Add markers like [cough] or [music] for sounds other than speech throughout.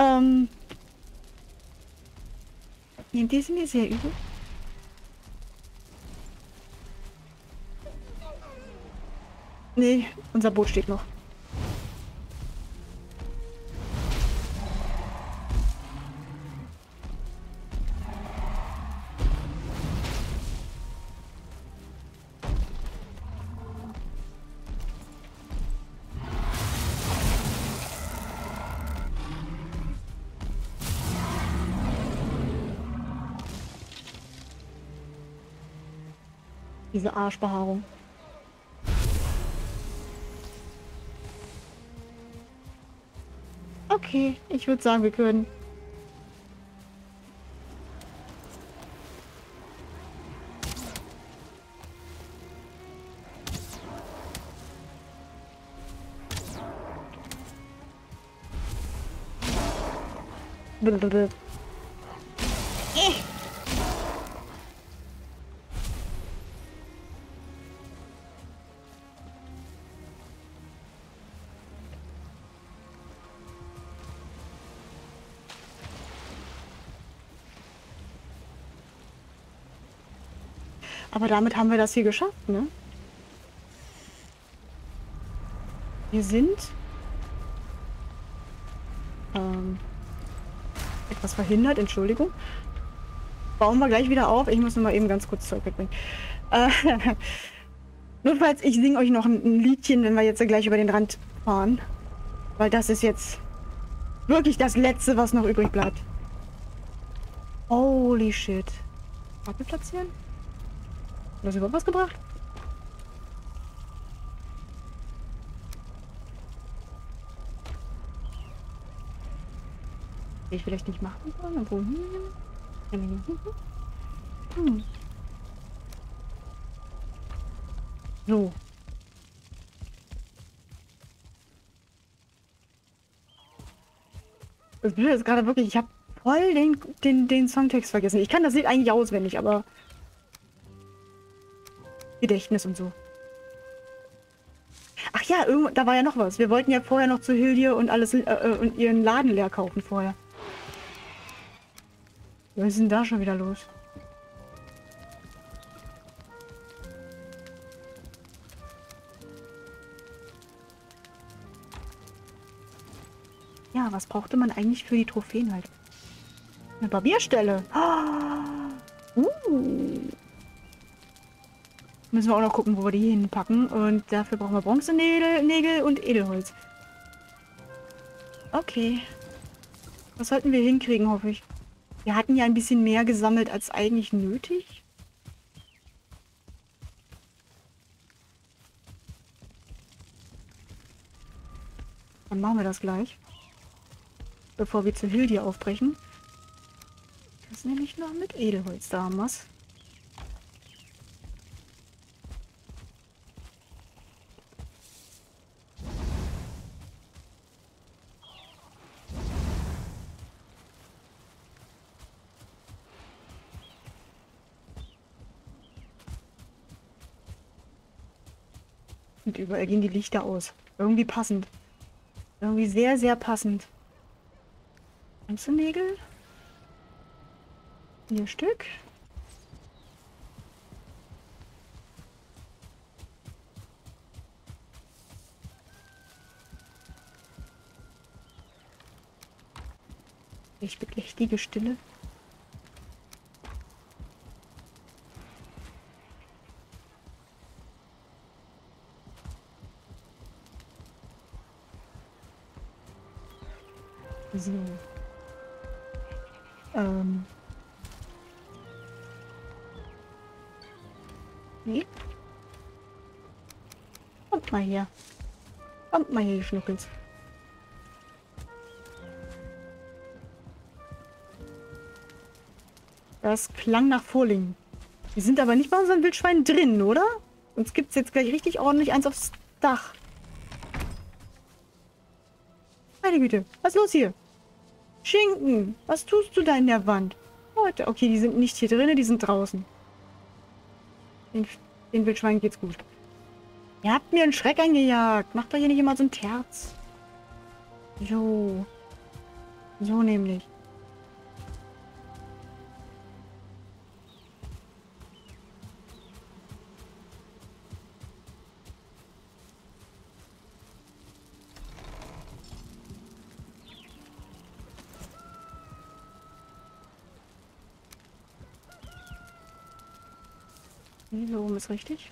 Ähm. Nee, die sind mir sehr übel. Nee, unser Boot steht noch. Diese Arschbehaarung. Okay, ich würde sagen, wir können. Blablabla. Aber damit haben wir das hier geschafft, ne? Wir sind ähm, etwas verhindert, Entschuldigung. Bauen wir gleich wieder auf. Ich muss nur mal eben ganz kurz Zeug wegbringen. Äh, [laughs] notfalls, ich singe euch noch ein, Liedchen, wenn wir jetzt gleich über den Rand fahren. Weil das ist jetzt wirklich das Letzte, was noch übrig bleibt. Holy shit. Warte platzieren? Hat das überhaupt was gebracht? Hätte ich vielleicht nicht machen sollen, obwohl... Hm. Hm. So. Das Blöde ist gerade wirklich, ich habe voll den, den, den Songtext vergessen. Ich kann das Lied eigentlich auswendig, aber... Gedächtnis und so. Ach ja, da war ja noch was. Wir wollten ja vorher noch zu Hilde und alles äh, äh, und ihren Laden leer kaufen vorher. Was ist denn da schon wieder los? Ja, was brauchte man eigentlich für die Trophäen halt? Eine Barbierstelle. [gasps] Uh. Müssen wir auch noch gucken, wo wir die hinpacken. Und dafür brauchen wir Bronzenägel Nägel und Edelholz. Okay. Was sollten wir hinkriegen, hoffe ich. Wir hatten ja ein bisschen mehr gesammelt als eigentlich nötig. Dann machen wir das gleich. Bevor wir zu Hildi aufbrechen. Das nehme ich noch mit Edelholz. Da haben. Überall gehen die Lichter aus. Irgendwie passend. Irgendwie sehr, sehr passend. Nägel. Vier Stück. Ich bedächtige Stille. So. Ähm. Nee. Kommt mal her. Kommt mal hier, Schnuckels. Das klang nach Vorlingen. Wir sind aber nicht bei unseren Wildschweinen drin, oder? Uns gibt es jetzt gleich richtig ordentlich eins aufs Dach. Meine Güte, was ist los hier? Schinken, was tust du da in der Wand? Leute, okay, die sind nicht hier drinnen, die sind draußen. Den, den Wildschweinen geht's gut. Ihr habt mir einen Schreck eingejagt. Macht doch hier nicht immer so ein Terz. So. So nämlich. Oben ist richtig.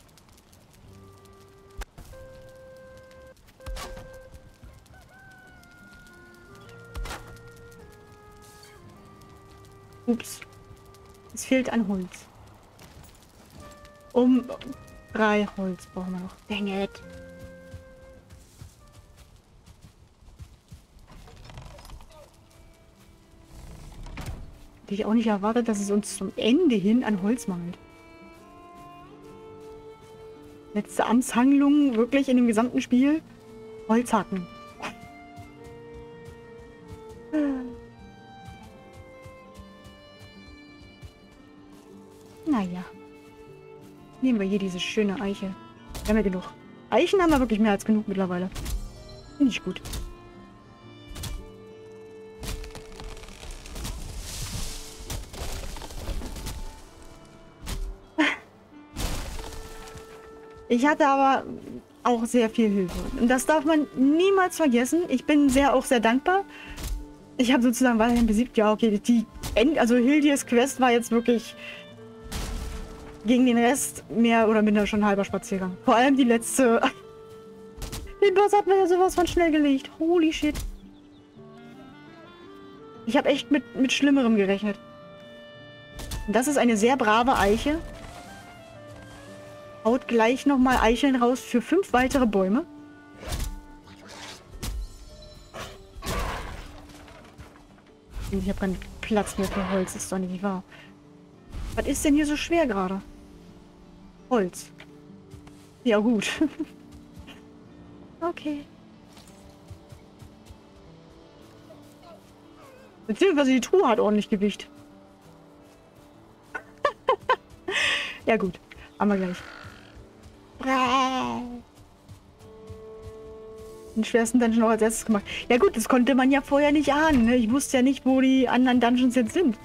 Ups. Es fehlt an Holz. Um drei Holz brauchen wir noch. Dang it. Hätte ich auch nicht erwartet, dass es uns zum Ende hin an Holz mangelt. Letzte Amtshandlung wirklich in dem gesamten Spiel. Holz hacken. Naja. Nehmen wir hier diese schöne Eiche. Wir haben ja genug. Eichen haben wir wirklich mehr als genug mittlerweile. Finde ich gut. Ich hatte aber auch sehr viel Hilfe. Und das darf man niemals vergessen. Ich bin sehr auch sehr dankbar. Ich habe sozusagen weiterhin besiegt. Ja, okay, die End also Hildiers Quest war jetzt wirklich gegen den Rest mehr oder minder schon halber Spaziergang. Vor allem die letzte. [laughs] Den Boss hat mir ja sowas von schnell gelegt. Holy shit. Ich habe echt mit, mit Schlimmerem gerechnet. Das ist eine sehr brave Eiche. Haut gleich nochmal Eicheln raus für fünf weitere Bäume. Ich habe keinen Platz mehr für Holz, ist doch nicht wahr. Was ist denn hier so schwer gerade? Holz. Ja, gut. [laughs] okay. Beziehungsweise die Truhe hat ordentlich Gewicht. [laughs] ja gut, haben wir gleich. Den schwersten Dungeon auch als erstes gemacht. Ja gut, das konnte man ja vorher nicht ahnen. Ne? Ich wusste ja nicht, wo die anderen Dungeons jetzt sind.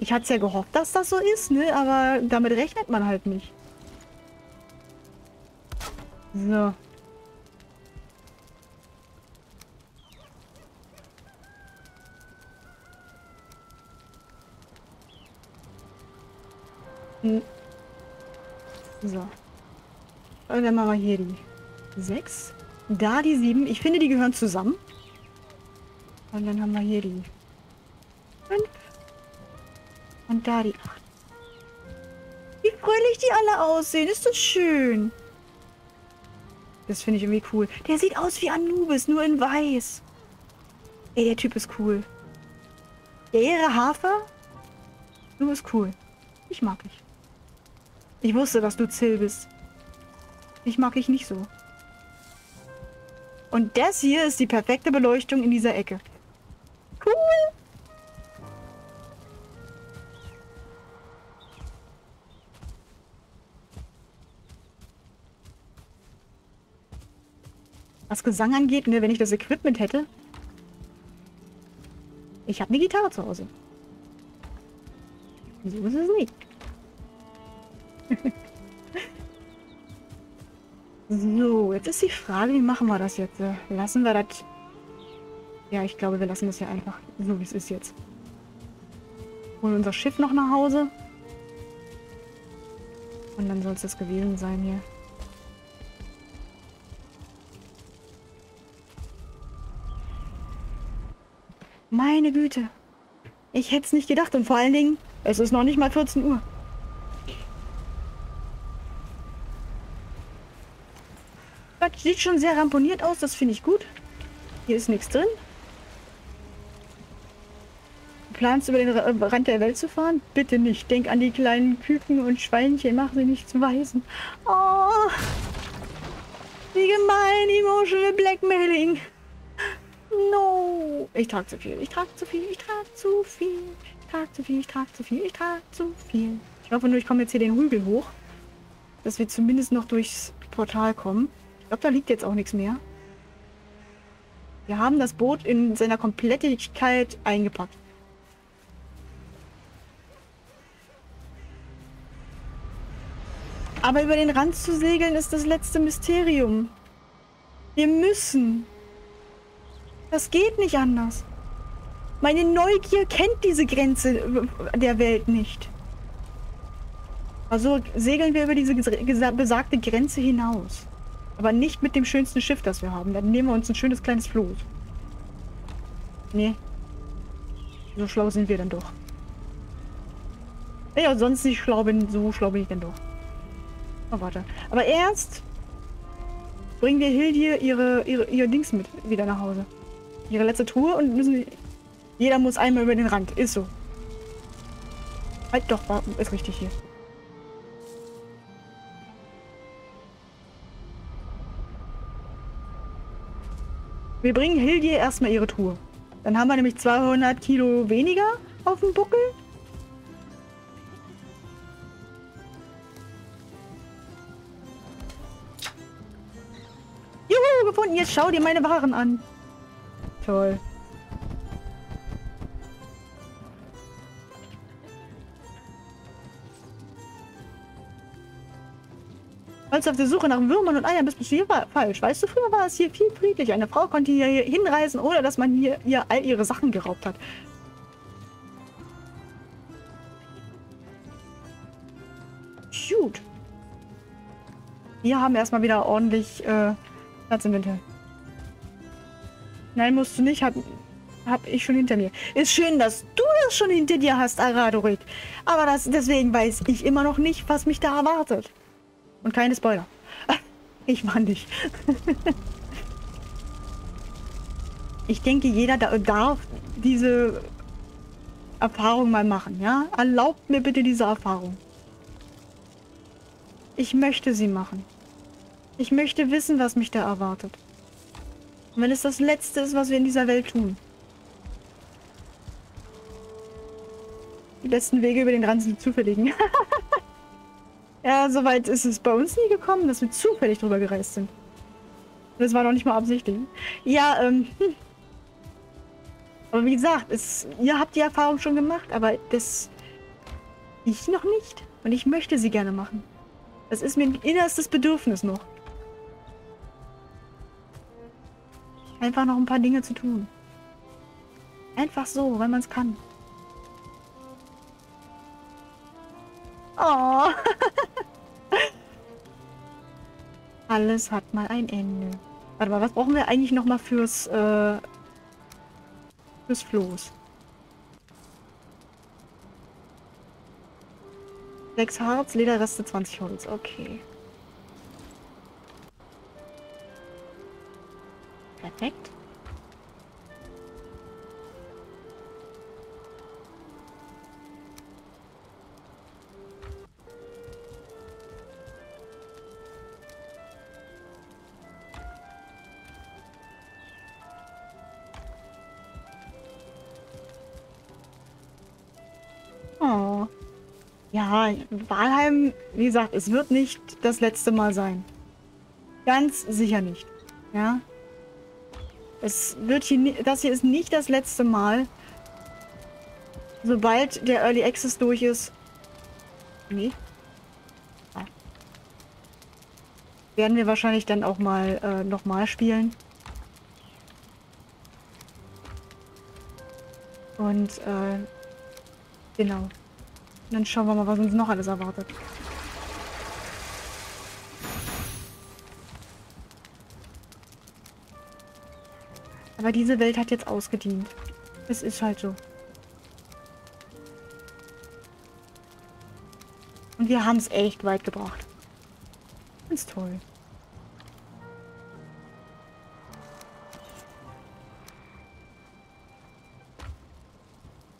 Ich hatte ja gehofft, dass das so ist, ne? Aber damit rechnet man halt nicht. So. Hm. So. Und dann machen wir hier die 6. Da die 7. Ich finde, die gehören zusammen. Und dann haben wir hier die 5. Und da die 8. Wie fröhlich die alle aussehen. Ist das schön. Das finde ich irgendwie cool. Der sieht aus wie Anubis, nur in weiß. Ey, der Typ ist cool. Der Ehre Hafer? Du bist cool. Ich mag dich. Ich wusste, dass du Zill bist. Ich mag dich nicht so. Und das hier ist die perfekte Beleuchtung in dieser Ecke. Cool. Was Gesang angeht, ne, wenn ich das Equipment hätte. Ich habe eine Gitarre zu Hause. So ist es nicht. So, jetzt ist die Frage, wie machen wir das jetzt? Lassen wir das... Ja, ich glaube, wir lassen das ja einfach so, wie es ist jetzt. Holen unser Schiff noch nach Hause. Und dann soll es das gewesen sein hier. Meine Güte. Ich hätte es nicht gedacht. Und vor allen Dingen, es ist noch nicht mal 14 Uhr. Das sieht schon sehr ramponiert aus. Das finde ich gut. Hier ist nichts drin. Du planst über den Rand der Welt zu fahren? Bitte nicht. Denk an die kleinen Küken und Schweinchen. Mach sie nicht zu Weisen. Oh. Wie gemein. Emotional Blackmailing. No. Ich trage zu viel. Ich trage zu viel. Ich trage zu viel. Ich trage zu viel. Ich trage zu viel. Ich trage zu viel. Ich hoffe nur, ich komme jetzt hier den Hügel hoch. Dass wir zumindest noch durchs Portal kommen. Ich glaube, da liegt jetzt auch nichts mehr. Wir haben das Boot in seiner Komplettigkeit eingepackt. Aber über den Rand zu segeln ist das letzte Mysterium. Wir müssen. Das geht nicht anders. Meine Neugier kennt diese Grenze der Welt nicht. Also segeln wir über diese besagte Grenze hinaus. Aber nicht mit dem schönsten Schiff, das wir haben. Dann nehmen wir uns ein schönes kleines Floß. Nee. So schlau sind wir dann doch. Ja, sonst nicht schlau bin, so schlau bin ich dann doch. Oh, warte. Aber erst bringen wir Hildi ihre, ihre, ihre Dings mit wieder nach Hause. Ihre letzte Tour und müssen. Jeder muss einmal über den Rand. Ist so. Halt doch, ist richtig hier. Wir bringen Hildi erstmal ihre Tour. Dann haben wir nämlich 200 Kilo weniger auf dem Buckel. Juhu, gefunden. Jetzt schau dir meine Waren an. Toll. Als du auf der Suche nach Würmern und Eiern bist, bist du hier falsch. Weißt du, früher war es hier viel friedlicher. Eine Frau konnte hier hinreisen, ohne dass man hier ihr all ihre Sachen geraubt hat. Shoot. Wir haben erstmal wieder ordentlich äh, Platz im Winter. Nein, musst du nicht. Hab, hab ich schon hinter mir. Ist schön, dass du das schon hinter dir hast, Aradorik. Aber das, deswegen weiß ich immer noch nicht, was mich da erwartet. Und keine Spoiler. Ich war nicht. Ich denke, jeder darf diese Erfahrung mal machen, ja? Erlaubt mir bitte diese Erfahrung. Ich möchte sie machen. Ich möchte wissen, was mich da erwartet. Und wenn es das Letzte ist, was wir in dieser Welt tun. Die besten Wege über den Rand sind zufälligen. [laughs] Ja, soweit ist es bei uns nie gekommen, dass wir zufällig drüber gereist sind. Das war noch nicht mal absichtlich. Ja, ähm. Hm. Aber wie gesagt, es, ihr habt die Erfahrung schon gemacht, aber das. Ich noch nicht. Und ich möchte sie gerne machen. Das ist mir ein innerstes Bedürfnis noch. Einfach noch ein paar Dinge zu tun. Einfach so, weil man es kann. Oh. [laughs] Alles hat mal ein Ende. Warte mal, was brauchen wir eigentlich noch mal fürs, äh, fürs Floß? Sechs Harz, Lederreste, 20 Holz. Okay. Perfekt. Walheim, wie gesagt, es wird nicht das letzte Mal sein. Ganz sicher nicht. Ja. Es wird hier, das hier ist nicht das letzte Mal. Sobald der Early Access durch ist. Nee. Ja. Werden wir wahrscheinlich dann auch mal äh, nochmal spielen. Und äh, genau. Und dann schauen wir mal, was uns noch alles erwartet. Aber diese Welt hat jetzt ausgedient. Es ist halt so. Und wir haben es echt weit gebracht. Ganz toll.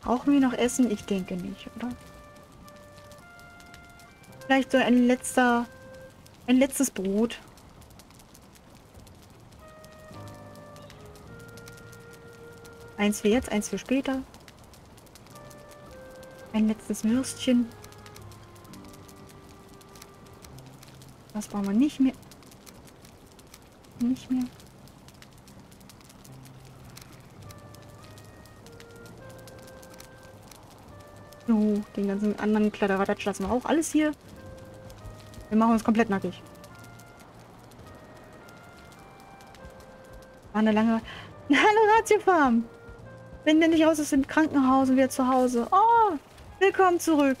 Brauchen wir noch Essen? Ich denke nicht, oder? Vielleicht so ein letzter, ein letztes Brot. Eins für jetzt, eins für später. Ein letztes Würstchen. Das brauchen wir nicht mehr. Nicht mehr. So, den ganzen anderen Kladderadatsch lassen wir auch alles hier. Wir machen uns komplett nackig. War eine lange... [laughs] Hallo Ratiofarm! Wenn der nicht aus ist im Krankenhaus und wir zu Hause. Oh, willkommen zurück.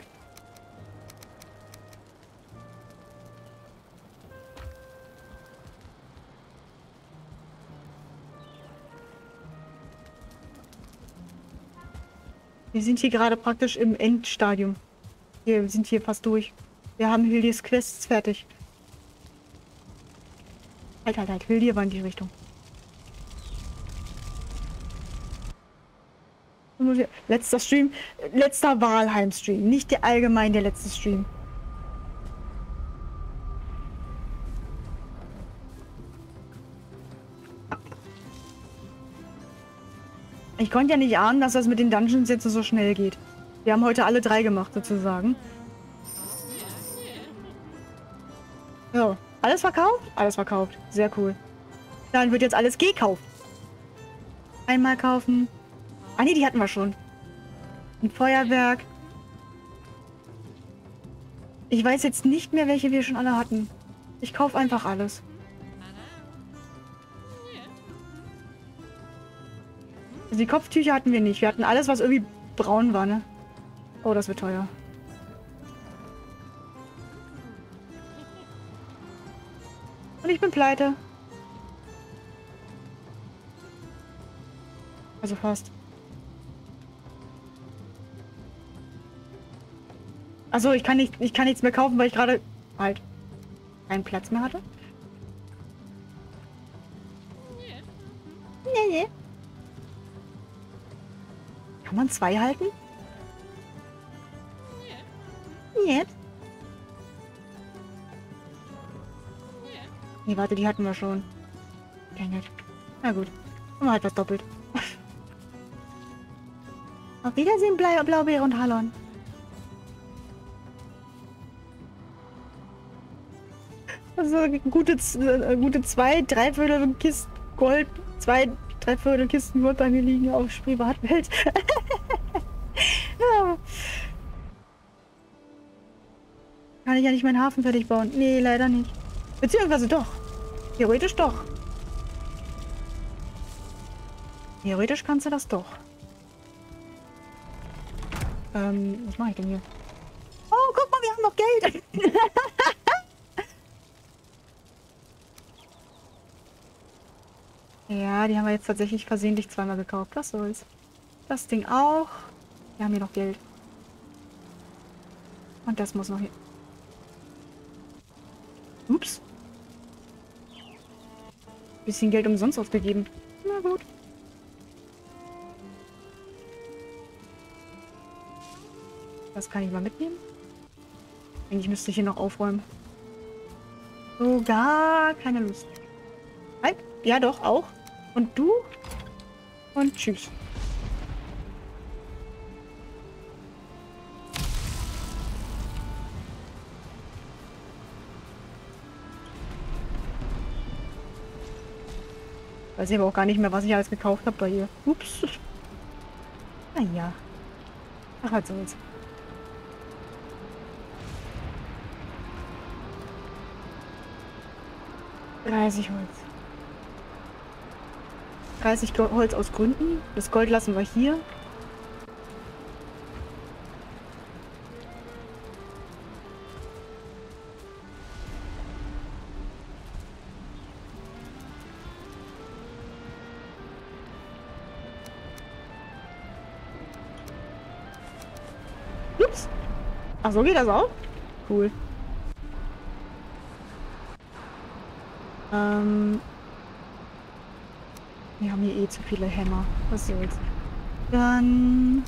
Wir sind hier gerade praktisch im Endstadium. Wir sind hier fast durch. Wir haben Hildirs Quests fertig. Halt, halt, halt. Hildir war in die Richtung. Letzter Stream. Letzter Wahlheim-Stream. Nicht der allgemein der letzte Stream. Ich konnte ja nicht ahnen, dass das mit den Dungeons jetzt so schnell geht. Wir haben heute alle drei gemacht, sozusagen. Alles verkauft? Alles verkauft. Sehr cool. Dann wird jetzt alles gekauft. Einmal kaufen. Ah ne, die hatten wir schon. Ein Feuerwerk. Ich weiß jetzt nicht mehr, welche wir schon alle hatten. Ich kaufe einfach alles. Also die Kopftücher hatten wir nicht. Wir hatten alles, was irgendwie braun war, ne? Oh, das wird teuer. Und ich bin pleite. Also fast. Also ich kann nicht, ich kann nichts mehr kaufen, weil ich gerade halt keinen Platz mehr hatte. Nee, nee. Kann man zwei halten? Jetzt? Nee, warte, die hatten wir schon. Dang Na gut. Wir halt was doppelt. [laughs] Auf Wiedersehen, Blau Blaubeere und Hallon. Also gute, äh, gute zwei, dreiviertel Kisten Gold, zwei, dreiviertel Kisten Gold bei mir liegen auf Privatwelt. ja. [laughs] Kann ich ja nicht meinen Hafen fertig bauen. Nee, leider nicht. Beziehungsweise doch. Theoretisch doch. Theoretisch kannst du das doch. Ähm, was mache ich denn hier? Oh, guck mal, wir haben noch Geld. [laughs] ja, die haben wir jetzt tatsächlich versehentlich zweimal gekauft. Was soll's. Das Ding auch. Wir haben hier noch Geld. Und das muss noch hier. Ups. Bisschen Geld umsonst ausgegeben. Na gut. Das kann ich mal mitnehmen. Eigentlich müsste ich hier noch aufräumen. So, gar keine Lust. Halt. Ja, doch, auch. Und du? Und tschüss. Weiß ich aber auch gar nicht mehr, was ich alles gekauft habe bei ihr. Ups. Naja. Ach, halt soll's. Dreißig Holz. 30 Holz aus Gründen. Das Gold lassen wir hier. Ach, so geht das auch? Cool. Ähm. Wir haben hier eh zu viele Hämmer. Was soll's. Dann...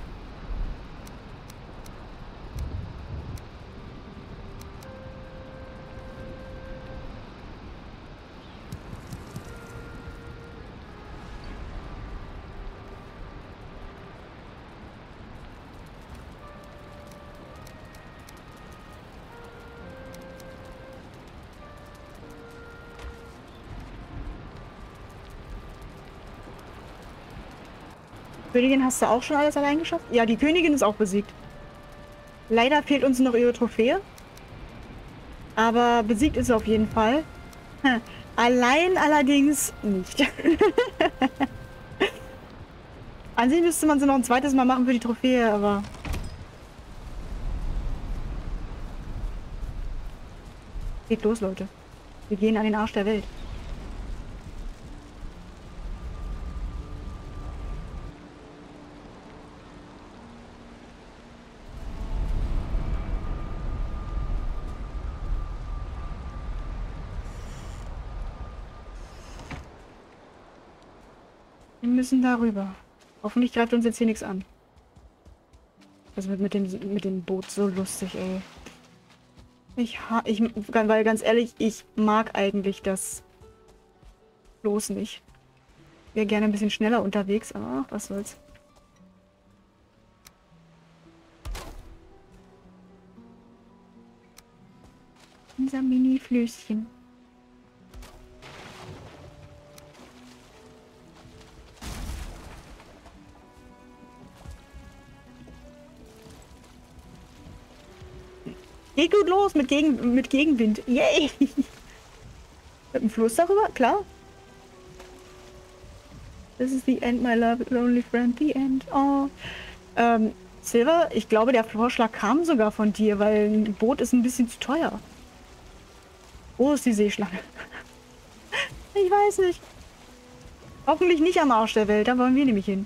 Königin hast du auch schon alles allein geschafft? Ja, die Königin ist auch besiegt. Leider fehlt uns noch ihre Trophäe. Aber besiegt ist sie auf jeden Fall. Allein allerdings nicht. [laughs] Ansehen müsste man sie noch ein zweites Mal machen für die Trophäe, aber... Geht los, Leute. Wir gehen an den Arsch der Welt. Wir müssen darüber. Hoffentlich greift uns jetzt hier nichts an. Das wird mit dem, mit dem Boot so lustig, ey. Ich, ich, weil ganz ehrlich, ich mag eigentlich das bloß nicht. Wäre gerne ein bisschen schneller unterwegs, aber was soll's. Unser Mini-Flößchen. Los mit, Gegen mit Gegenwind. Yay! mit dem Fluss darüber, klar. This is the end, my love, lonely friend, the end. Oh. Ähm, Silver, ich glaube, der Vorschlag kam sogar von dir, weil ein Boot ist ein bisschen zu teuer. Wo ist die Seeschlange? [laughs] ich weiß nicht. Hoffentlich nicht am Arsch der Welt, da wollen wir nämlich hin.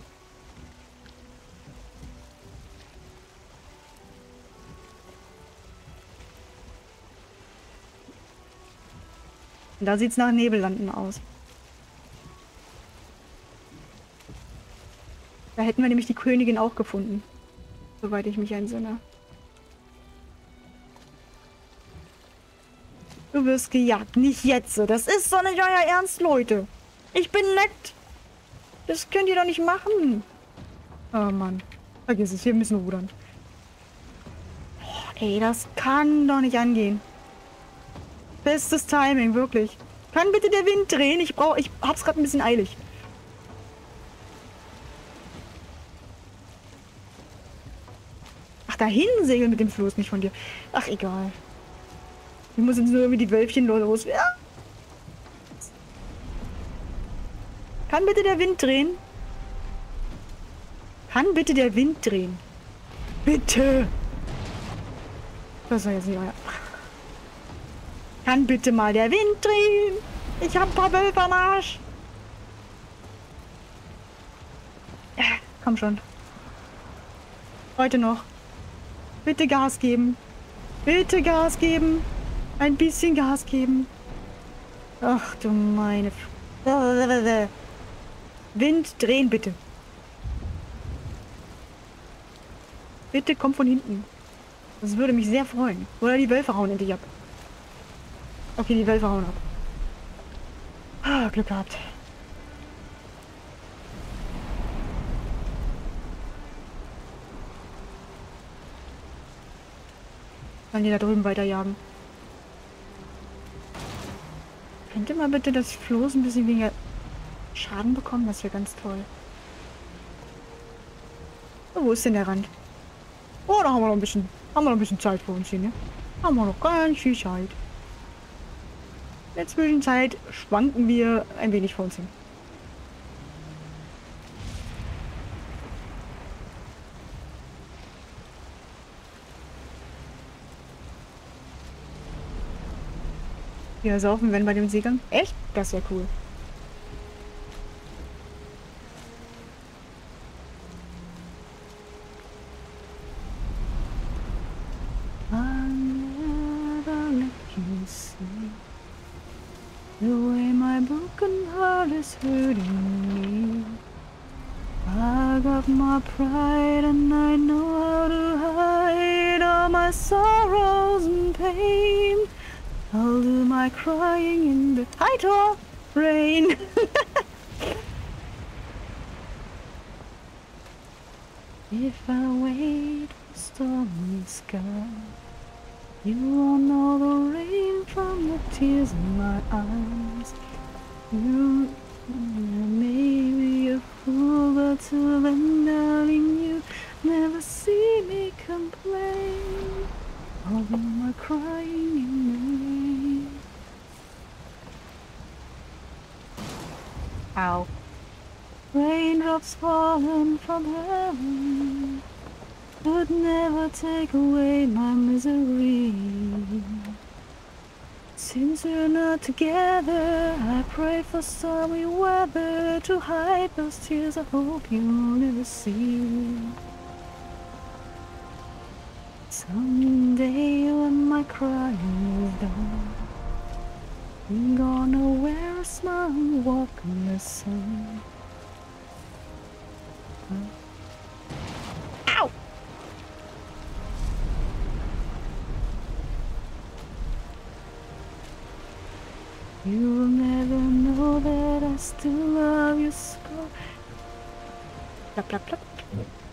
Da sieht es nach Nebellanden aus. Da hätten wir nämlich die Königin auch gefunden. Soweit ich mich entsinne. Du wirst gejagt. Nicht jetzt. Das ist doch nicht euer Ernst, Leute. Ich bin nett. Das könnt ihr doch nicht machen. Oh Mann. Vergiss es. Wir müssen rudern. Oh, ey, das kann doch nicht angehen. Bestes Timing, wirklich. Kann bitte der Wind drehen? Ich brauche, ich hab's gerade ein bisschen eilig. Ach, dahin segeln mit dem Floß, nicht von dir. Ach, egal. Ich muss jetzt nur irgendwie die Wölfchen los. Ja. Kann bitte der Wind drehen? Kann bitte der Wind drehen? Bitte! Das war jetzt nicht euer... Kann bitte mal der Wind drehen? Ich hab ein paar Wölfe am Arsch. Ja, komm schon. Heute noch. Bitte Gas geben. Bitte Gas geben. Ein bisschen Gas geben. Ach du meine... F Wind drehen, bitte. Bitte komm von hinten. Das würde mich sehr freuen. Oder die Wölfe hauen endlich ab. Okay, die Wölfe hauen ab. Ah, Glück gehabt. Sollen die da drüben weiterjagen? Könnte mal bitte das Floß ein bisschen weniger Schaden bekommen? Das wäre ganz toll. Oh, wo ist denn der Rand? Oh, da haben wir noch ein bisschen, haben wir noch ein bisschen Zeit für uns hier, ne? Haben wir noch ganz viel Zeit. In der Zwischenzeit schwanken wir ein wenig vor uns hin. Ja, saufen, wenn bei dem Seegang. Echt? Das wäre cool. Is hurting me. I got my pride and I know how to hide all my sorrows and pain. I'll do my crying in the height of rain. [laughs] if I wait for stormy sky, you won't know the rain from the tears in my eyes. You Maybe a fool, but till then, darling, you never see me complain of my crying in the rain. Ow. Raindrops falling from heaven would never take away my misery. Since we're not together, I pray for stormy weather to hide those tears I hope you'll never see. Someday when my crying is done, I'm gonna wear a smile and walk in the sun. Still love you so. Plap, plap, plap.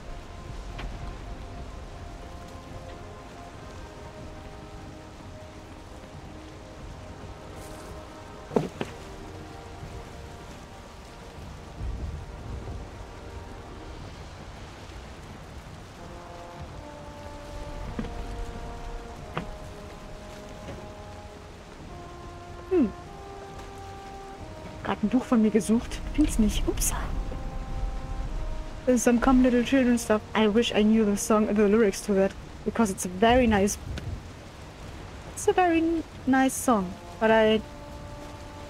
Ein Buch von mir gesucht. Find's nicht. Ups. Some come little children stuff. I wish I knew the song and the lyrics to that. Because it's a very nice... It's a very nice song. But I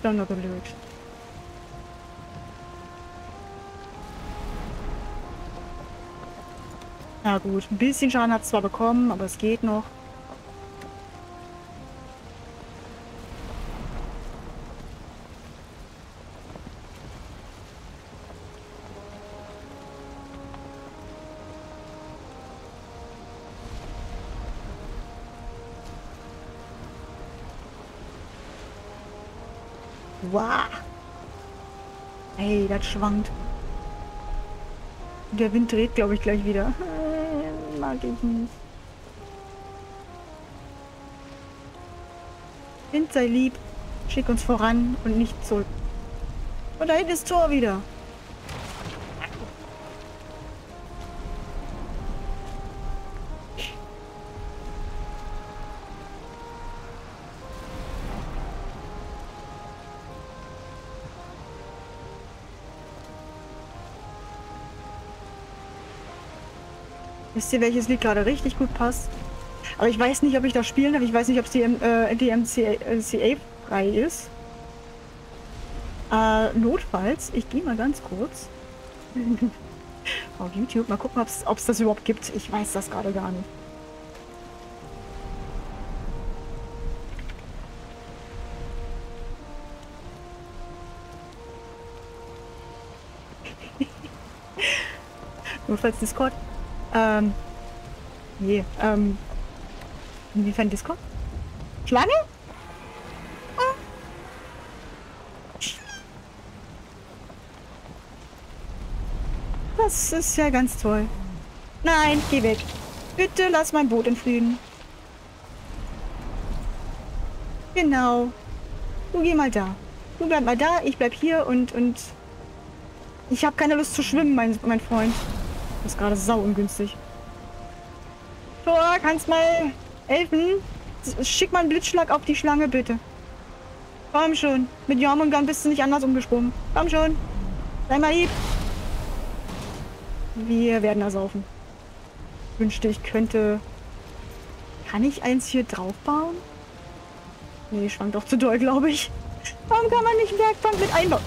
don't know the lyrics. Na gut, ein bisschen Schaden hat es zwar bekommen, aber es geht noch. Wow. Ey, das schwankt. Der Wind dreht, glaube ich, gleich wieder. [laughs] Mag ich nicht. Wind sei lieb. Schick uns voran und nicht zurück. Und da hinten ist Tor wieder. Wisst ihr, welches Lied gerade richtig gut passt? Aber ich weiß nicht, ob ich das spielen darf. Ich weiß nicht, ob es die, äh, die MCA frei ist. Äh, notfalls, ich gehe mal ganz kurz [laughs] auf YouTube. Mal gucken, ob es das überhaupt gibt. Ich weiß das gerade gar nicht. [laughs] Notfalls Discord. Ähm. Nee, ähm. Inwiefern Discord? Schlange? Oh. Das ist ja ganz toll. Nein, geh weg. Bitte lass mein Boot in Frieden. Genau. Du geh mal da. Du bleib mal da, ich bleib hier und und ich habe keine Lust zu schwimmen, mein, mein Freund. Das ist gerade sau ungünstig. Thor, kannst mal helfen? Schick mal einen Blitzschlag auf die Schlange, bitte. Komm schon. Mit Jormungand bist du nicht anders umgesprungen. Komm schon. Sei mal lieb. Wir werden ersaufen. Wünschte, ich könnte... Kann ich eins hier drauf bauen? Nee, schwankt doch zu doll, glaube ich. Warum kann man nicht Werkbank mit einbauen?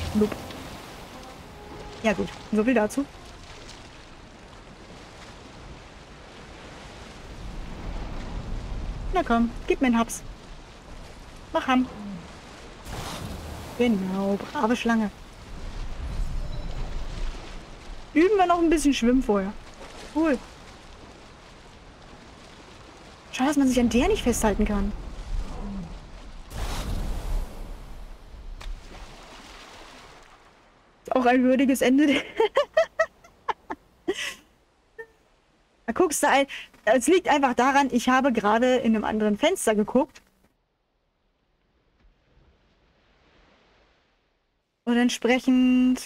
Ja gut, so viel dazu. Na komm, gib mir einen Haps. Mach ham. Genau, brave Schlange. Üben wir noch ein bisschen Schwimmen vorher. Cool. Schade, dass man sich an der nicht festhalten kann. Auch ein würdiges Ende. [laughs] da guckst du ein, es liegt einfach daran, ich habe gerade in einem anderen Fenster geguckt. Und entsprechend